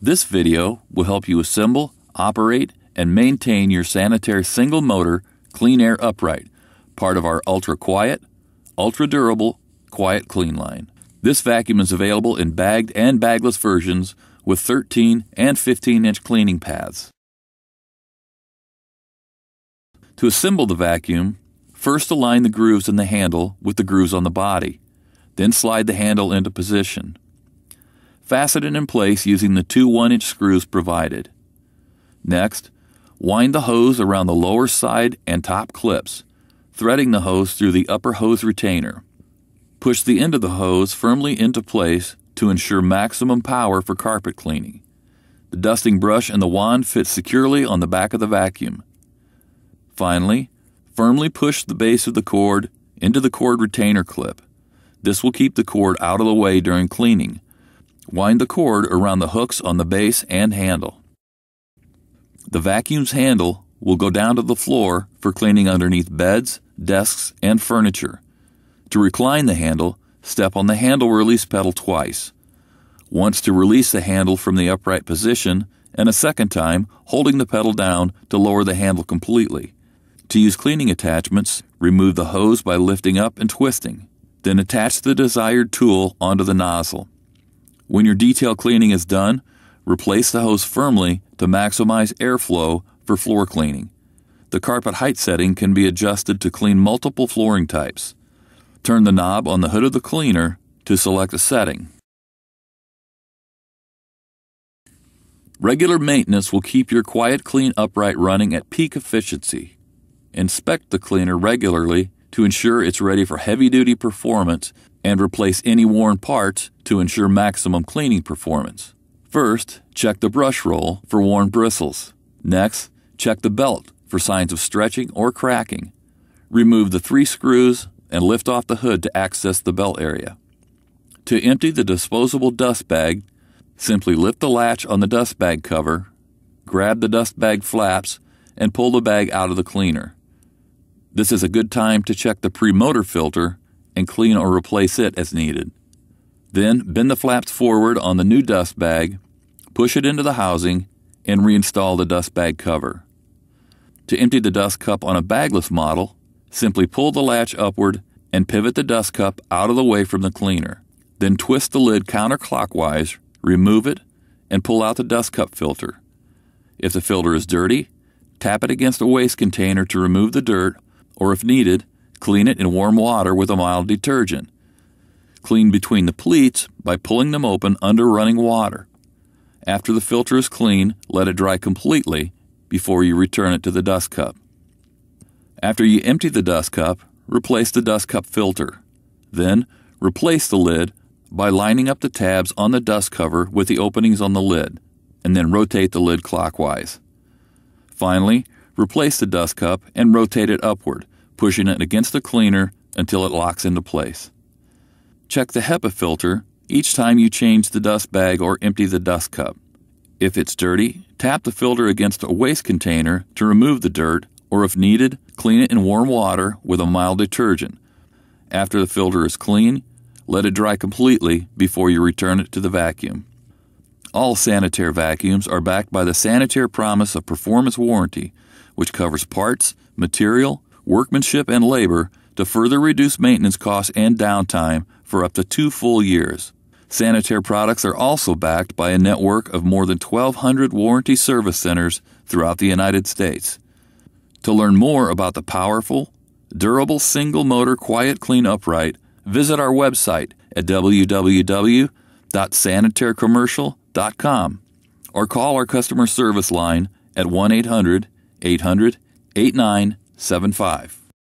This video will help you assemble, operate, and maintain your Sanitaire single motor clean air upright, part of our ultra quiet, ultra durable, quiet clean line. This vacuum is available in bagged and bagless versions with 13 and 15 inch cleaning paths. To assemble the vacuum, first align the grooves in the handle with the grooves on the body, then slide the handle into position. Fasten it in place using the two 1 inch screws provided. Next, wind the hose around the lower side and top clips, threading the hose through the upper hose retainer. Push the end of the hose firmly into place to ensure maximum power for carpet cleaning. The dusting brush and the wand fit securely on the back of the vacuum. Finally, firmly push the base of the cord into the cord retainer clip. This will keep the cord out of the way during cleaning Wind the cord around the hooks on the base and handle. The vacuum's handle will go down to the floor for cleaning underneath beds, desks, and furniture. To recline the handle, step on the handle release pedal twice. Once to release the handle from the upright position, and a second time holding the pedal down to lower the handle completely. To use cleaning attachments, remove the hose by lifting up and twisting. Then attach the desired tool onto the nozzle. When your detail cleaning is done, replace the hose firmly to maximize airflow for floor cleaning. The carpet height setting can be adjusted to clean multiple flooring types. Turn the knob on the hood of the cleaner to select a setting. Regular maintenance will keep your quiet clean upright running at peak efficiency. Inspect the cleaner regularly to ensure it's ready for heavy duty performance and replace any worn parts to ensure maximum cleaning performance. First, check the brush roll for worn bristles. Next, check the belt for signs of stretching or cracking. Remove the three screws and lift off the hood to access the belt area. To empty the disposable dust bag, simply lift the latch on the dust bag cover, grab the dust bag flaps, and pull the bag out of the cleaner. This is a good time to check the pre-motor filter and clean or replace it as needed. Then bend the flaps forward on the new dust bag, push it into the housing, and reinstall the dust bag cover. To empty the dust cup on a bagless model, simply pull the latch upward and pivot the dust cup out of the way from the cleaner. Then twist the lid counterclockwise, remove it, and pull out the dust cup filter. If the filter is dirty, tap it against a waste container to remove the dirt or if needed, clean it in warm water with a mild detergent. Clean between the pleats by pulling them open under running water. After the filter is clean, let it dry completely before you return it to the dust cup. After you empty the dust cup, replace the dust cup filter. Then, replace the lid by lining up the tabs on the dust cover with the openings on the lid, and then rotate the lid clockwise. Finally, Replace the dust cup and rotate it upward, pushing it against the cleaner until it locks into place. Check the HEPA filter each time you change the dust bag or empty the dust cup. If it's dirty, tap the filter against a waste container to remove the dirt, or if needed, clean it in warm water with a mild detergent. After the filter is clean, let it dry completely before you return it to the vacuum. All Sanitaire vacuums are backed by the Sanitaire Promise of Performance Warranty, which covers parts, material, workmanship, and labor to further reduce maintenance costs and downtime for up to two full years. Sanitaire products are also backed by a network of more than 1,200 warranty service centers throughout the United States. To learn more about the powerful, durable single motor quiet clean upright, visit our website at www.sanitairecommercial.com or call our customer service line at 1 800 800 8975.